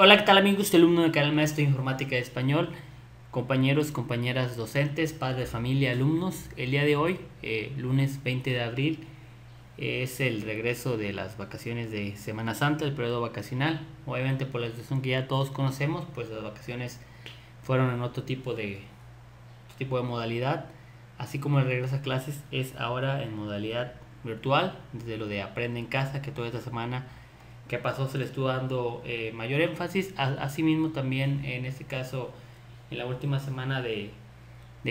Hola, ¿qué tal amigos? Soy alumno del canal Maestro de Informática de Español, compañeros, compañeras docentes, padres familia, alumnos. El día de hoy, eh, lunes 20 de abril, es el regreso de las vacaciones de Semana Santa, el periodo vacacional. Obviamente por la situación que ya todos conocemos, pues las vacaciones fueron en otro tipo de, tipo de modalidad. Así como el regreso a clases es ahora en modalidad virtual, desde lo de aprende en casa, que toda esta semana que pasó se le estuvo dando eh, mayor énfasis. Asimismo también en este caso en la última semana de,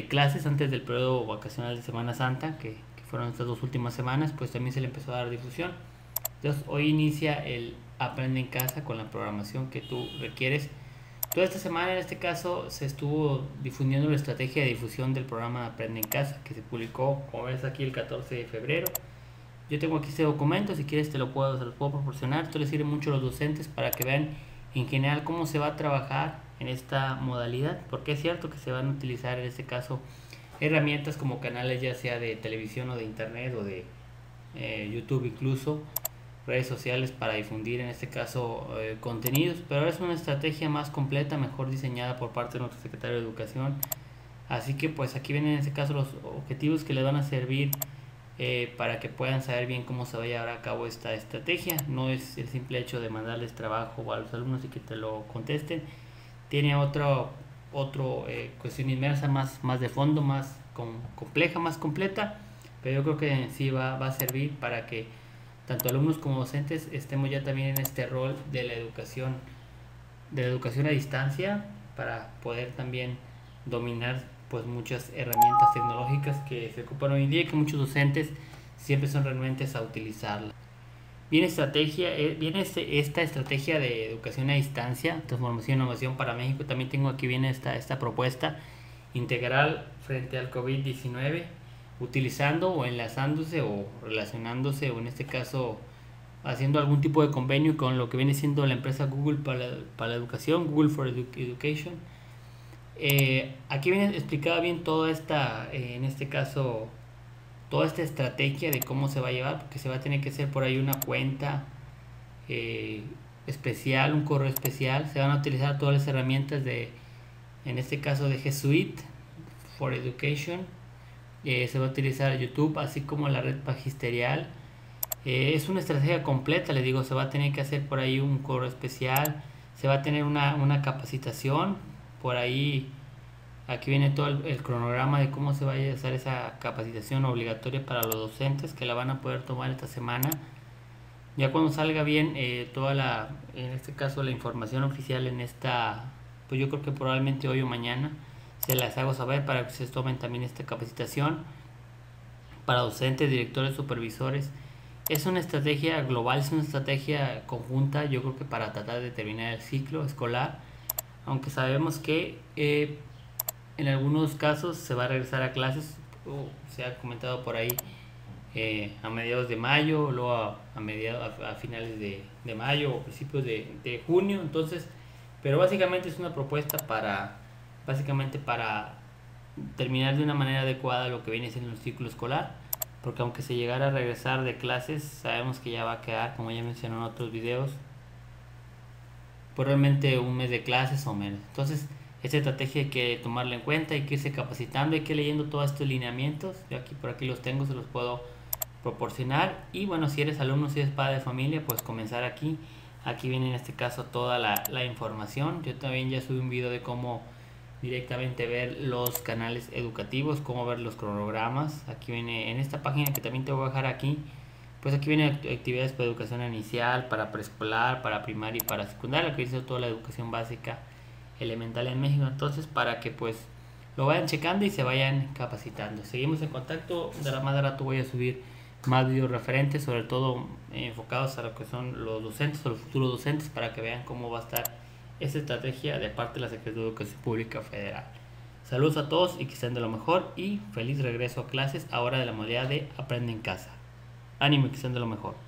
clases antes del periodo vacacional de Semana Santa, que, que, fueron estas dos últimas semanas, pues también se le empezó a dar difusión. Entonces hoy inicia el Aprende en casa con la programación que tú requieres. Toda esta semana en este caso se estuvo difundiendo la estrategia de difusión del programa Aprende en casa que se publicó, como ves aquí, el 14 de febrero. Yo tengo aquí este documento, si quieres te lo puedo, se los puedo proporcionar. Esto les sirve mucho a los docentes para que vean en general cómo se va a trabajar en esta modalidad, porque es cierto que se van a utilizar en este caso herramientas como canales ya sea de televisión o de internet o de eh, YouTube incluso, redes sociales para difundir en este caso eh, contenidos, pero es una estrategia más completa, mejor diseñada por parte de nuestro secretario de Educación. Así que pues aquí vienen en este caso los objetivos que les van a servir eh, para que puedan saber bien cómo se va a llevar a cabo esta estrategia. No es el simple hecho de mandarles trabajo a los alumnos y que te lo contesten. Tiene otro, otro eh, cuestión inmersa más, más de fondo, más compleja, más completa, pero yo creo que en sí va, va a servir para que tanto alumnos como docentes estemos ya también en este rol de la educación, de la educación a distancia, para poder también dominar pues muchas herramientas tecnológicas que se ocupan hoy en día y que muchos docentes siempre son renuentes a utilizarlas. Viene, estrategia, eh, viene este, esta estrategia de educación a distancia, transformación e innovación para México. También tengo aquí viene esta, esta propuesta integral frente al COVID-19, utilizando o enlazándose o relacionándose o en este caso haciendo algún tipo de convenio con lo que viene siendo la empresa Google para la, para la educación, Google for Education eh, aquí viene explicada bien toda esta, eh, en este caso, toda esta estrategia de cómo se va a llevar, porque se va a tener que hacer por ahí una cuenta eh, especial, un correo especial, se van a utilizar todas las herramientas de, en este caso de G Suite for Education, se va a utilizar YouTube, así como la red magisterial. es una estrategia completa, les digo, se va a tener que hacer por ahí un correo especial, se va a tener una, una capacitación por ahí aquí viene todo el, cronograma de cómo se va a hacer esa capacitación obligatoria para los docentes que la van a poder tomar esta semana ya cuando salga bien eh, toda la en este caso la información oficial en esta pues yo creo que probablemente hoy o mañana se las hago saber para que se tomen también esta capacitación para docentes, directores, supervisores. Es una estrategia global, es una estrategia conjunta, yo creo que para tratar de terminar el ciclo escolar aunque sabemos que eh, en algunos casos se va a regresar a clases, se ha comentado por ahí eh, a mediados de mayo, luego a, mediados, a, finales de, mayo o principios de, junio, entonces, pero básicamente es una propuesta para, básicamente para terminar de una manera adecuada lo que viene siendo el ciclo escolar, porque aunque se llegara a regresar de clases, sabemos que ya va a quedar, como ya mencioné en otros videos, probablemente un mes de clases o menos. Entonces, esta estrategia hay que tomarla en cuenta, hay que irse capacitando, hay que ir leyendo todos estos lineamientos. Yo aquí por aquí los tengo, se los puedo proporcionar. Y bueno, si eres alumno, si eres padre de familia, pues comenzar aquí. Aquí viene en este caso toda la, la información. Yo también ya subí un video de cómo directamente ver los canales educativos, cómo ver los cronogramas. Aquí viene en esta página que también te voy a dejar aquí pues aquí vienen actividades para educación inicial, para preescolar, para primaria y para secundaria, que dice toda la educación básica elemental en México. Entonces, para que pues lo vayan checando y se vayan capacitando. Seguimos en contacto. De la de rato voy a subir más videos referentes, sobre todo enfocados a lo que son los docentes o los futuros docentes, para que vean cómo va a estar esa estrategia de parte de la Secretaría de Educación Pública Federal. Saludos a todos y que estén de lo mejor y feliz regreso a clases ahora de la modalidad de Aprende en Casa ánimo y que sean de lo mejor.